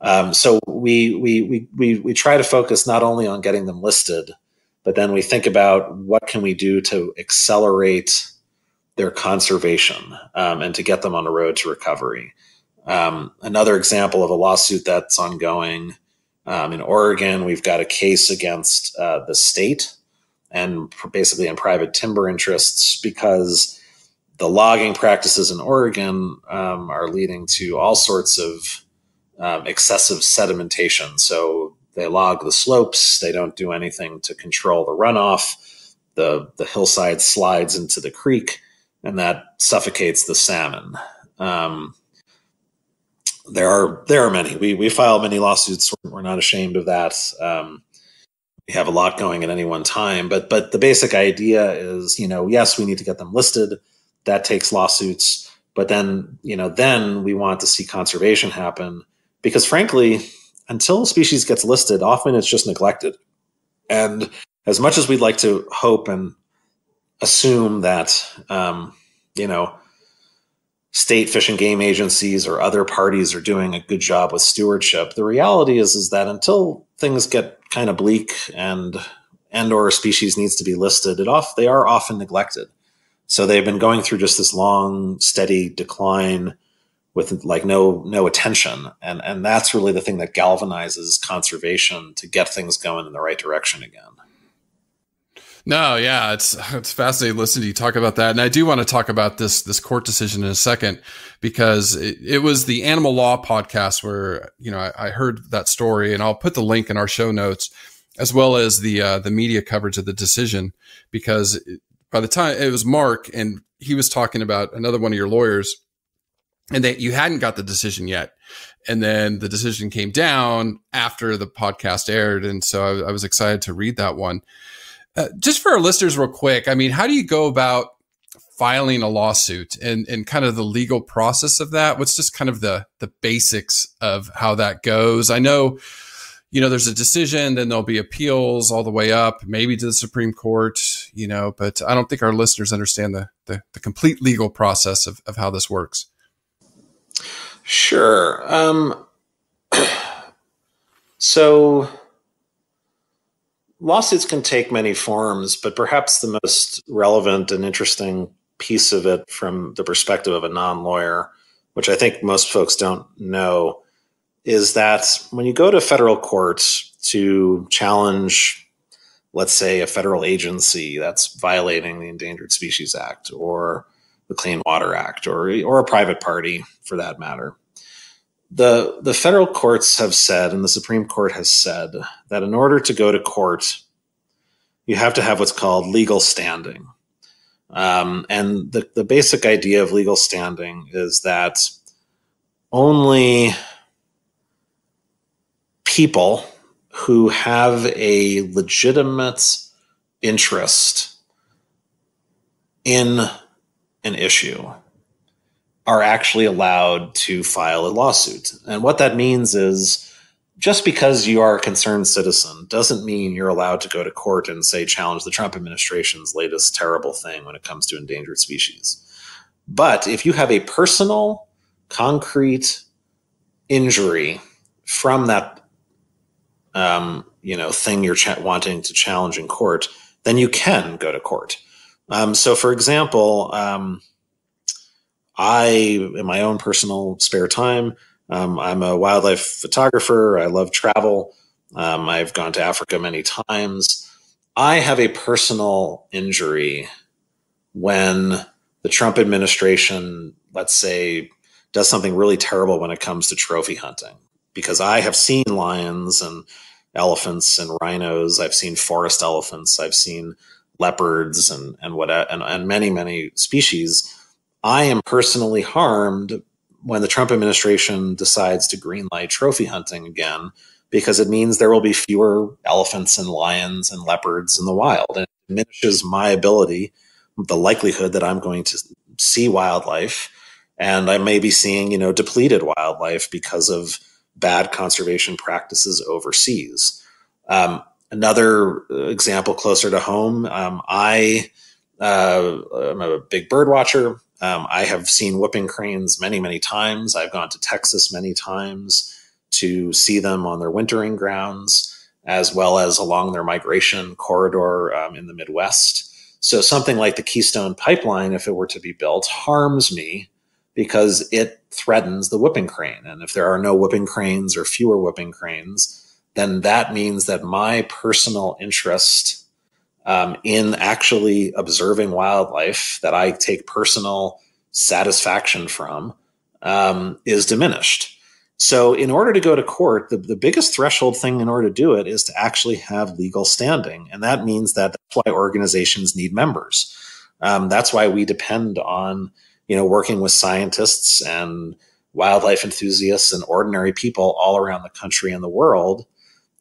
Um, so we, we we we we try to focus not only on getting them listed, but then we think about what can we do to accelerate their conservation um, and to get them on the road to recovery. Um, another example of a lawsuit that's ongoing um, in Oregon, we've got a case against uh, the state and basically in private timber interests because the logging practices in Oregon um, are leading to all sorts of um, excessive sedimentation. So they log the slopes, they don't do anything to control the runoff. The, the hillside slides into the creek, and that suffocates the salmon. Um, there are there are many. We we file many lawsuits. We're not ashamed of that. Um, have a lot going at any one time, but but the basic idea is, you know, yes, we need to get them listed. That takes lawsuits, but then you know, then we want to see conservation happen because, frankly, until a species gets listed, often it's just neglected. And as much as we'd like to hope and assume that, um, you know, state fish and game agencies or other parties are doing a good job with stewardship. The reality is is that until things get kind of bleak and and or a species needs to be listed, it off they are often neglected. So they've been going through just this long, steady decline with like no no attention. And and that's really the thing that galvanizes conservation to get things going in the right direction again. No, yeah, it's it's fascinating listening to you talk about that, and I do want to talk about this this court decision in a second because it, it was the Animal Law podcast where you know I, I, heard that story, and I'll put the link in our show notes as well as the uh, the media coverage of the decision because by the time it was Mark and he was talking about another one of your lawyers, and that you hadn't got the decision yet, and then the decision came down after the podcast aired, and so I, I was excited to read that one. Uh, just for our listeners, real quick, I mean, how do you go about filing a lawsuit and, and kind of the legal process of that? What's just kind of the the basics of how that goes? I know, you know, there's a decision, then there'll be appeals all the way up, maybe to the Supreme Court, you know, but I don't think our listeners understand the the, the complete legal process of, of how this works. Sure. Um, <clears throat> so lawsuits can take many forms, but perhaps the most relevant and interesting piece of it from the perspective of a non lawyer, which I think most folks don't know, is that when you go to federal court to challenge, let's say, a federal agency that's violating the Endangered Species Act or the Clean Water Act or, or a private party for that matter, the the federal courts have said and the supreme court has said that in order to go to court you have to have what's called legal standing. Um, and the, the basic idea of legal standing is that only people who have a legitimate interest in an issue are actually allowed to file a lawsuit. And what that means is just because you are a concerned citizen doesn't mean you're allowed to go to court and say challenge the Trump administration's latest terrible thing when it comes to endangered species. But if you have a personal, concrete injury from that, um, you know, thing you're ch- wanting to challenge in court, then you can go to court. Um, so, for example, um, I, in my own personal spare time, um, I'm a wildlife photographer. I love travel. Um, I've gone to Africa many times. I have a personal injury when the Trump administration, let's say, does something really terrible when it comes to trophy hunting. Because I have seen lions and elephants and rhinos. I've seen forest elephants. I've seen leopards and and what and, and many many species I am personally harmed when the Trump administration decides to greenlight trophy hunting again because it means there will be fewer elephants and lions and leopards in the wild. And it diminishes my ability, the likelihood that I'm going to see wildlife. And I may be seeing, you know, depleted wildlife because of bad conservation practices overseas. Um, another example closer to home, um, I uh, I'm a big bird watcher. Um, I have seen whooping cranes many, many times. I've gone to Texas many times to see them on their wintering grounds, as well as along their migration corridor um, in the Midwest. So something like the Keystone Pipeline, if it were to be built, harms me because it threatens the whooping crane. And if there are no whooping cranes or fewer whooping cranes, then that means that my personal interest um, in actually observing wildlife that I take personal satisfaction from um, is diminished. So, in order to go to court, the, the biggest threshold thing in order to do it is to actually have legal standing. And that means that that's why organizations need members. Um, that's why we depend on, you know, working with scientists and wildlife enthusiasts and ordinary people all around the country and the world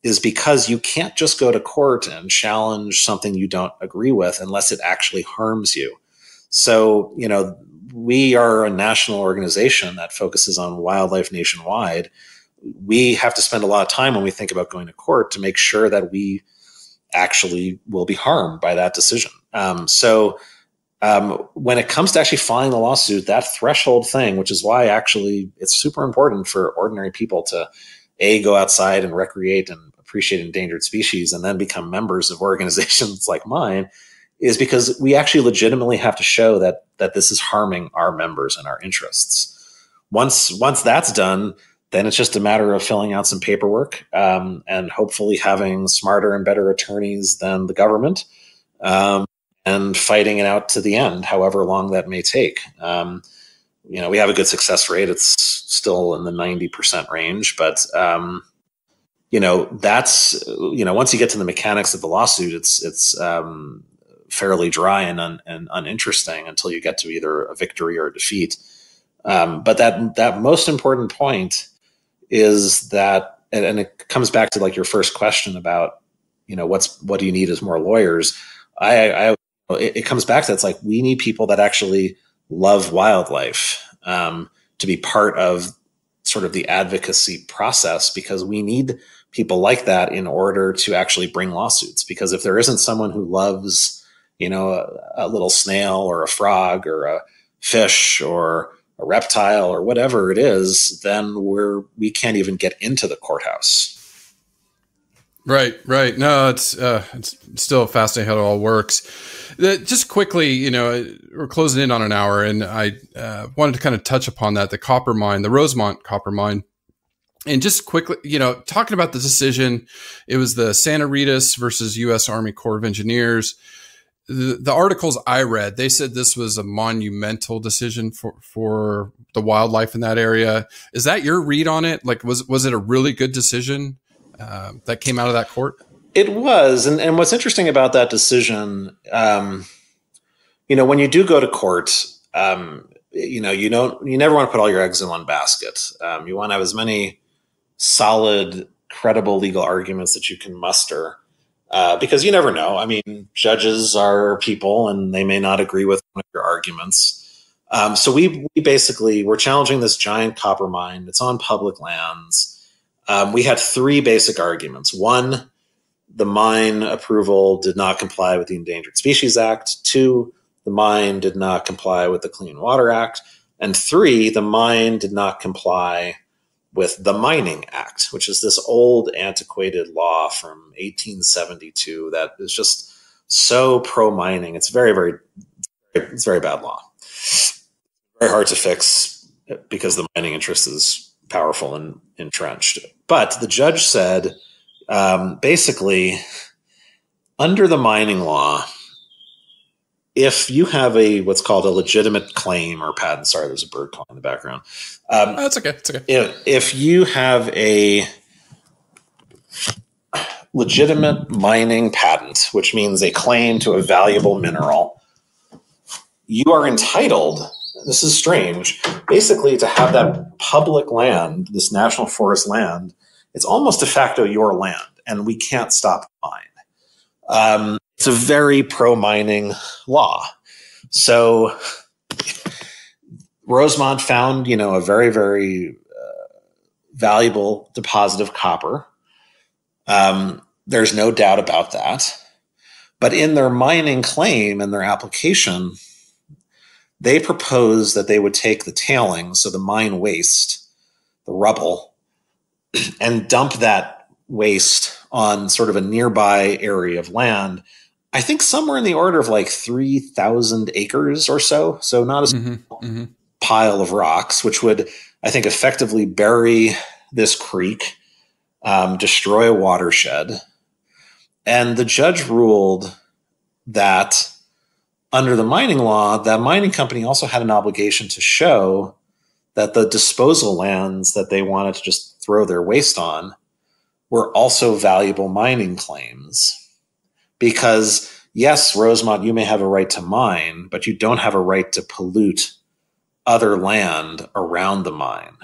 is because you can't just go to court and challenge something you don't agree with unless it actually harms you. So, you know, we are a national organization that focuses on wildlife nationwide. We have to spend a lot of time when we think about going to court to make sure that we actually will be harmed by that decision. Um, so, um, when it comes to actually filing the lawsuit, that threshold thing, which is why actually it's super important for ordinary people to a go outside and recreate and appreciate endangered species and then become members of <laughs> organizations like mine is because we actually legitimately have to show that that this is harming our members and our interests. Once once that's done, then it's just a matter of filling out some paperwork um, and hopefully having smarter and better attorneys than the government um, and fighting it out to the end, however long that may take. Um, you know, we have a good success rate. It's still in the 90% range, but, um, you know, that's, you know, once you get to the mechanics of the lawsuit, it's, it's, um, fairly dry and, un, and uninteresting until you get to either a victory or a defeat. Um, but that, that most important point is that, and, and it comes back to like your first question about, you know, what's, what do you need as more lawyers? I, I, it, it comes back to it's like, we need people that actually, love wildlife um, to be part of sort of the advocacy process because we need people like that in order to actually bring lawsuits. Because if there isn't someone who loves, you know, a, a little snail or a frog or a fish or a reptile or whatever it is, then we're we can't even get into the courthouse. Right, right. No, it's uh, it's still fascinating how it all works. The, just quickly, you know, we're closing in on an hour, and I uh, wanted to kind of touch upon that the copper mine, the Rosemont copper mine. And just quickly, you know, talking about the decision, it was the Santa Ritas versus U.S. Army Corps of Engineers. The, the articles I read, they said this was a monumental decision for, for the wildlife in that area. Is that your read on it? Like, was was it a really good decision uh, that came out of that court? It was, and, and what's interesting about that decision, um, you know, when you do go to court, um, you know, you don't, you never want to put all your eggs in one basket. Um, you want to have as many solid, credible legal arguments that you can muster, uh, because you never know. I mean, judges are people, and they may not agree with one of your arguments. Um, so we, we basically we're challenging this giant copper mine. It's on public lands. Um, we had three basic arguments. One the mine approval did not comply with the Endangered Species Act. Two, the mine did not comply with the Clean Water Act. And three, the mine did not comply with the Mining Act, which is this old, antiquated law from 1872 that is just so pro mining. It's very, very, it's very bad law. Very hard to fix because the mining interest is powerful and entrenched. But the judge said, um, basically, under the mining law, if you have a what's called a legitimate claim or patent, sorry, there's a bird calling in the background. Um, oh, that's okay. It's okay. If, if you have a legitimate mining patent, which means a claim to a valuable mineral, you are entitled. This is strange. Basically, to have that public land, this national forest land, it's almost de facto your land, and we can't stop mine. Um, it's a very pro mining law. So Rosemont found, you know, a very, very uh, valuable deposit of copper. Um, there's no doubt about that. But in their mining claim and their application, they proposed that they would take the tailings, so the mine waste, the rubble, and dump that waste on sort of a nearby area of land. I think somewhere in the order of like 3,000 acres or so. So not a mm-hmm, mm-hmm. pile of rocks, which would, I think, effectively bury this creek, um, destroy a watershed. And the judge ruled that under the mining law, that mining company also had an obligation to show that the disposal lands that they wanted to just throw their waste on were also valuable mining claims. Because, yes, Rosemont, you may have a right to mine, but you don't have a right to pollute other land around the mine,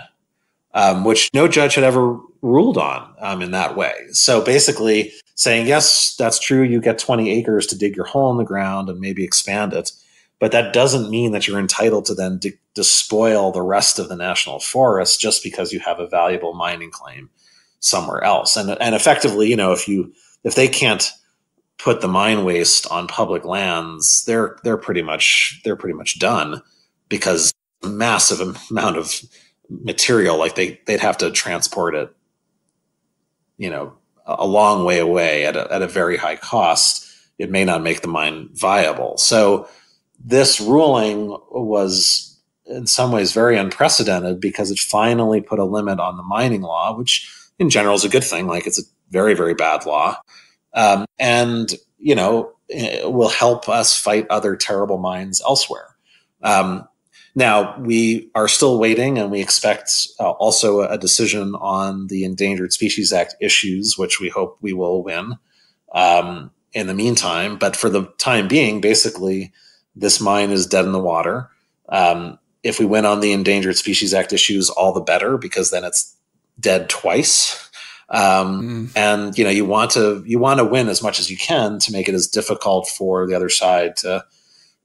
um, which no judge had ever ruled on um, in that way. So basically, saying, yes, that's true, you get 20 acres to dig your hole in the ground and maybe expand it. But that doesn't mean that you're entitled to then de- despoil the rest of the national forest just because you have a valuable mining claim somewhere else. And and effectively, you know, if you if they can't put the mine waste on public lands, they're they're pretty much they're pretty much done because a massive amount of material like they they'd have to transport it you know a long way away at a, at a very high cost it may not make the mine viable so this ruling was in some ways very unprecedented because it finally put a limit on the mining law which in general is a good thing. Like it's a very, very bad law. Um, and, you know, will help us fight other terrible mines elsewhere. Um, now, we are still waiting and we expect uh, also a decision on the Endangered Species Act issues, which we hope we will win um, in the meantime. But for the time being, basically, this mine is dead in the water. Um, if we win on the Endangered Species Act issues, all the better, because then it's dead twice. Um, mm. And you know, you want to you want to win as much as you can to make it as difficult for the other side to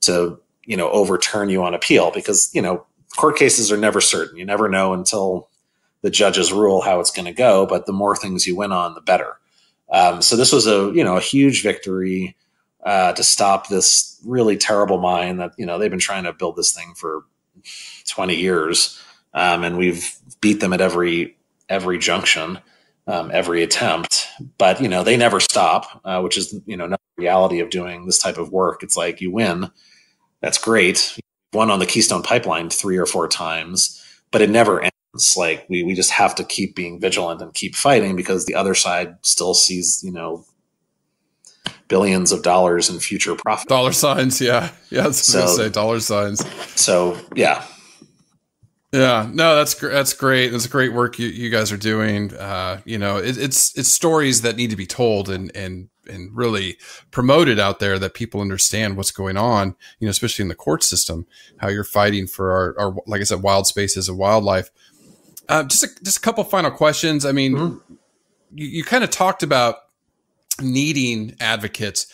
to you know overturn you on appeal because you know court cases are never certain. You never know until the judges rule how it's going to go. But the more things you win on, the better. Um, so this was a you know a huge victory uh, to stop this really terrible mine that you know they've been trying to build this thing for 20 years um, and we've beat them at every every junction, um, every attempt. But you know, they never stop, uh, which is you know another reality of doing this type of work. It's like you win, that's great. won on the Keystone Pipeline three or four times, but it never ends. Like we we just have to keep being vigilant and keep fighting because the other side still sees you know billions of dollars in future profit. Dollar signs, yeah, yeah. I was so, say dollar signs. So yeah, yeah, no, that's that's great. That's great work you, you guys are doing. Uh, you know, it, it's it's stories that need to be told and and and really promoted out there that people understand what's going on. You know, especially in the court system, how you're fighting for our, our like I said, wild spaces of wildlife. Uh, just a, just a couple final questions. I mean, mm-hmm. you, you kind of talked about needing advocates.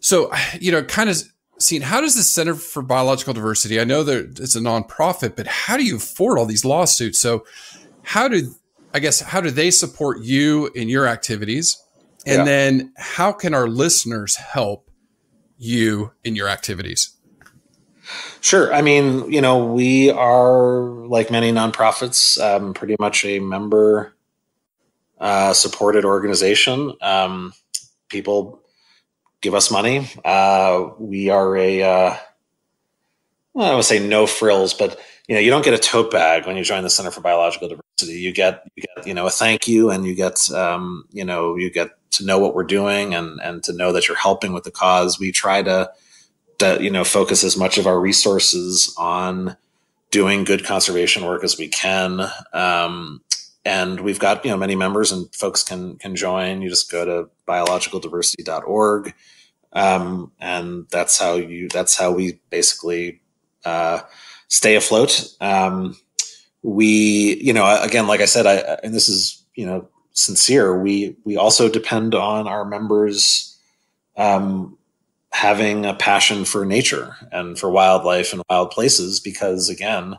So, you know, kind of Seen how does the Center for Biological Diversity? I know that it's a nonprofit, but how do you afford all these lawsuits? So, how do I guess how do they support you in your activities? And yeah. then how can our listeners help you in your activities? Sure. I mean, you know, we are like many nonprofits, um, pretty much a member uh, supported organization. Um, people give us money. Uh, we are a, uh, well, I would say no frills, but you know, you don't get a tote bag when you join the Center for Biological Diversity. You get, you get, you know, a thank you, and you get, um, you know, you get to know what we're doing, and and to know that you're helping with the cause. We try to, to you know, focus as much of our resources on doing good conservation work as we can. Um, and we've got you know many members and folks can can join you just go to biologicaldiversity.org um, and that's how you that's how we basically uh, stay afloat um, we you know again like i said i and this is you know sincere, we we also depend on our members um, having a passion for nature and for wildlife and wild places. Because again,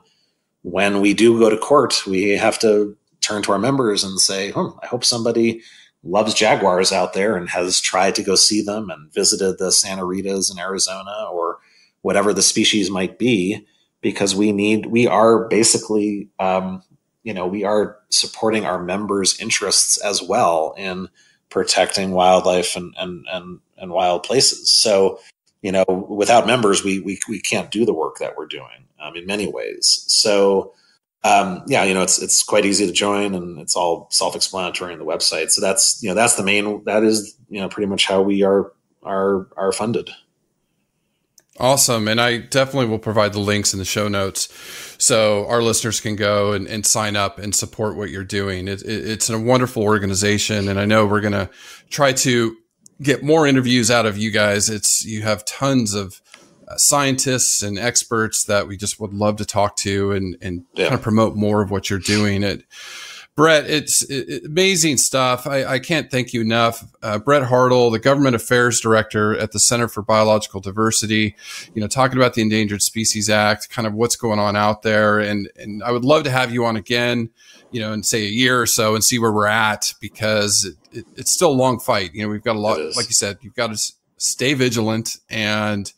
when we do go to court, we have to turn to our members and say, hmm, "I hope somebody." loves jaguars out there and has tried to go see them and visited the Santa Ritas in Arizona or whatever the species might be, because we need, we are basically um, you know, we are supporting our members' interests as well in protecting wildlife and and and, and wild places. So, you know, without members, we we we can't do the work that we're doing um, in many ways. So. Um, yeah, you know, it's it's quite easy to join, and it's all self-explanatory on the website. So that's you know that's the main that is you know pretty much how we are are are funded. Awesome. And I definitely will provide the links in the show notes so our listeners can go and, and sign up and support what you're doing. It, it, it's a wonderful organization. And I know we're going to try to get more interviews out of you guys. It's, you have tons of uh, scientists and experts that we just would love to talk to and, and yeah. kind of promote more of what you're doing. It, Brett, it's it, amazing stuff. I, I, can't thank you enough. Uh, Brett Hartl, the government affairs director at the Center for Biological Diversity, you know, talking about the Endangered Species Act, kind of what's going on out there. And, and I would love to have you on again, you know, in say a year or so and see where we're at because it, it, it's still a long fight. You know, we've got a lot, like you said, you've got to stay vigilant and,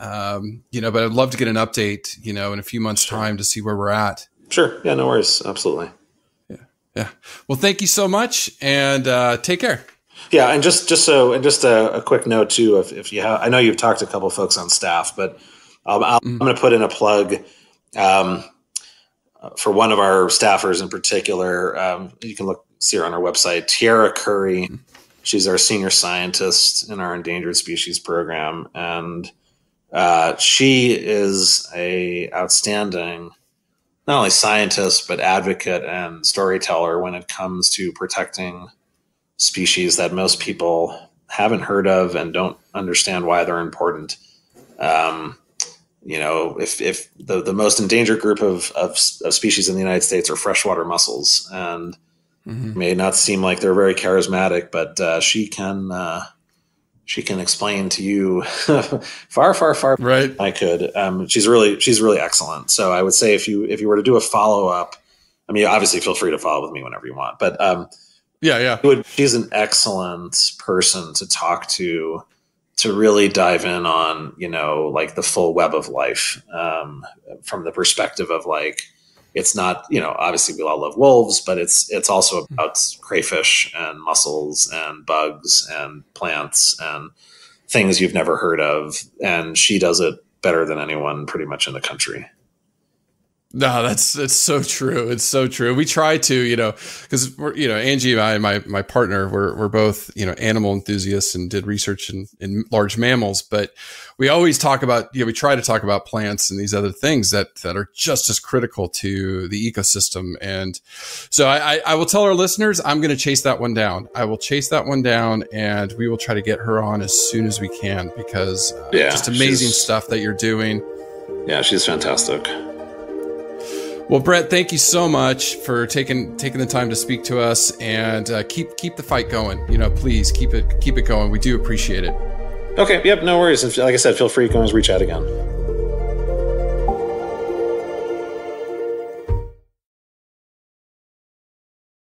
um, you know, but I'd love to get an update, you know, in a few months time to see where we're at. Sure. Yeah, no worries. Absolutely. Yeah. Yeah. Well, thank you so much, and uh, take care. Yeah, and just just so and just a, a quick note too, if, if you have, I know you've talked to a couple folks on staff, but um, i am mm. going to put in a plug um, for one of our staffers in particular. Um, you can look see her on our website, Tierra Curry. Mm. She's our senior scientist in our endangered species program, and uh, she is a outstanding not only scientist but advocate and storyteller when it comes to protecting species that most people haven't heard of and don't understand why they're important. Um, you know, if, if the, the most endangered group of, of, of species in the United States are freshwater mussels, and mm-hmm. may not seem like they're very charismatic, but uh, she can uh, she can explain to you <laughs> far, far, far. Right. I could. Um, she's really, she's really excellent. So I would say if you, if you were to do a follow up, I mean, obviously feel free to follow with me whenever you want, but, um, yeah, yeah. Would, she's an excellent person to talk to, to really dive in on, you know, like the full web of life, um, from the perspective of like, it's not you know obviously we all love wolves but it's it's also hmm. about crayfish and mussels and bugs and plants and things you've never heard of and she does it better than anyone pretty much in the country no, that's that's so true. It's so true. We try to, you know, because we're, you know, Angie and I, my my partner, we're we're both, you know, animal enthusiasts and did research in, in large mammals, but we always talk about, you know, we try to talk about plants and these other things that that are just as critical to the ecosystem. And so I, I will tell our listeners, I'm going to chase that one down. I will chase that one down, and we will try to get her on as soon as we can because uh, yeah, just amazing stuff that you're doing. Yeah, she's fantastic. Well, Brett, thank you so much for taking taking the time to speak to us and uh, keep keep the fight going. You know, please keep it keep it going. We do appreciate it. Okay. Yep. No worries. Like I said, feel free. to always reach out again.